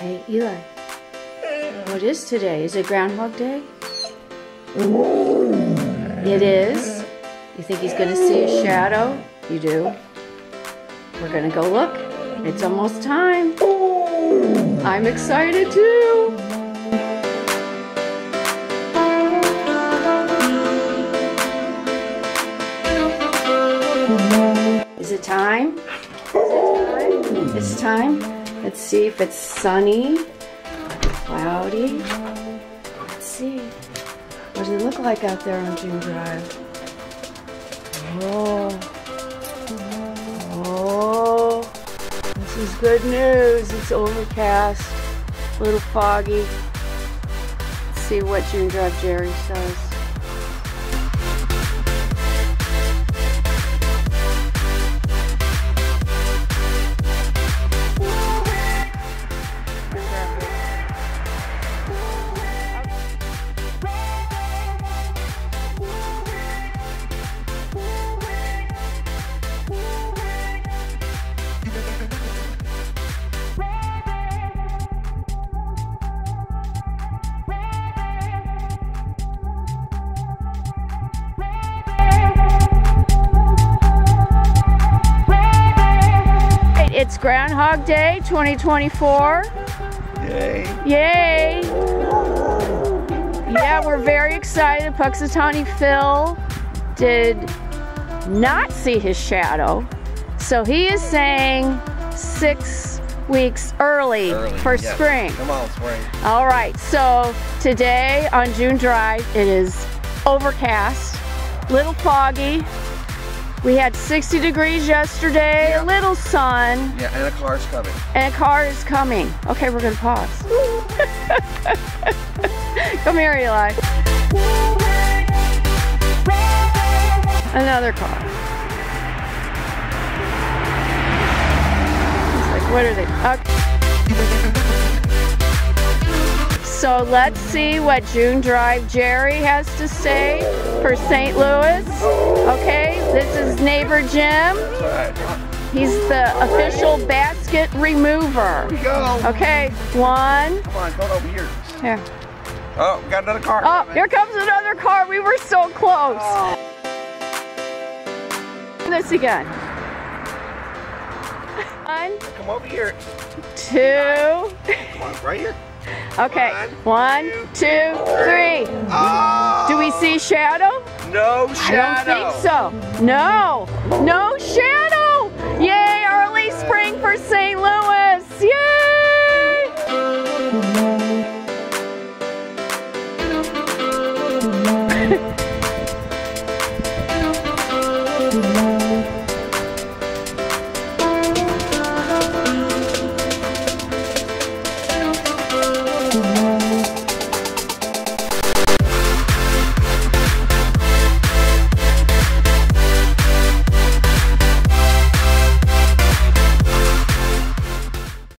Hey, Eli. What is today? Is it Groundhog Day? It is. You think he's going to see a shadow? You do. We're going to go look. It's almost time. I'm excited too. Is it time? It's time. Let's see if it's sunny, cloudy. Let's see. What does it look like out there on June Drive? Oh. Oh. This is good news. It's overcast, a little foggy. Let's see what June Drive Jerry says. It's Groundhog Day 2024. Yay. Yay! Yeah, we're very excited. Punxsutawney Phil did not see his shadow. So he is saying six weeks early, Early, for yes. spring. Come on, spring. All right, so today on June Drive, it is overcast, little foggy. We had 60 degrees yesterday, Yeah. a little sun, Yeah, and a car's coming. and a car is coming. Okay, we're gonna pause. Come here, Eli. Another car. It's like, what are they? Okay. So let's see what June Drive Jerry has to say for St. Louis. Okay, this is neighbor Jim. He's the official basket remover. Here we go. Okay, one. Come on, go over here. Here. Oh, we got another car Oh, coming. here comes another car. We were so close. This again. One, Come over here. two. Come on, right here. Okay, one, two, three. Oh, Do we see shadow? No I don't think so. No, no